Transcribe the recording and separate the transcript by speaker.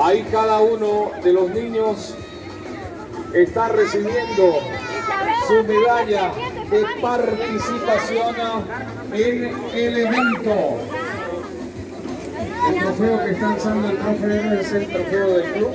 Speaker 1: Ahí cada uno de los niños está recibiendo su medalla de participación en el evento. El trofeo que está alzando el profe es el trofeo del club.